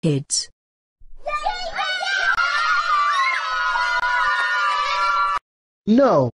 Kids. No,